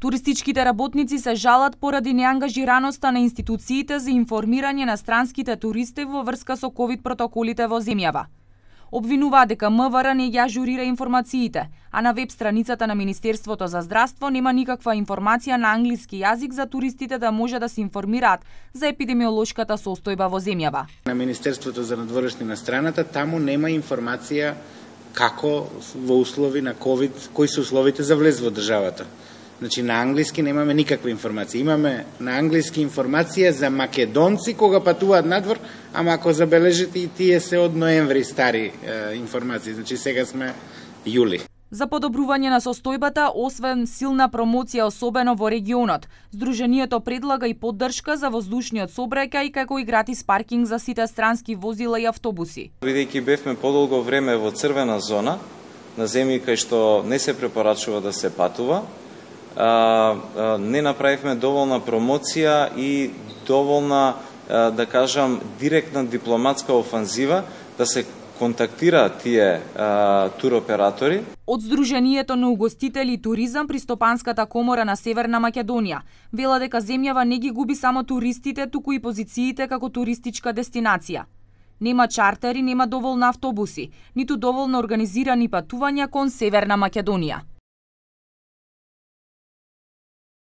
Туристичките работници се жалат поради неангажираноста на институциите за информирање на странските туристи во врска со ковид протоколите во земјава. Обвинуваа дека МВР не ја журира информациите, а на веб страницата на Министерството за здравство нема никаква информација на англиски јазик за туристите да може да се информираат за епидемиолошката состојба во земјава. На Министерството за надворешни на страната таму нема информација како во услови на ковид, кои се условите за влез во државата. Значи на англиски немаме никаква информација. Имаме на англиски информација за македонци кога патуваат надвор, ама ако забележите и тие се од ноември стари е, информации. Значи сега сме јули. За подобрување на состојбата, освен силна промоција особено во регионот, Сдруженијето предлага и поддршка за воздушниот собраќај како и гратис паркинг за сите странски возила и автобуси. Бидејќи бевме подолго време во црвена зона, на земји кај што не се препорачува да се патува, не направивме доволна промоција и доволна, да кажам, директна дипломатска офанзива да се контактира тие а, туроператори. Од Сдруженијето на угостители и туризам при Стопанската комора на Северна Македонија вела дека земјава не ги губи само туристите, туку и позициите како туристичка дестинација. Нема чартери, нема доволна автобуси, ниту доволно организирани патувања кон Северна Македонија.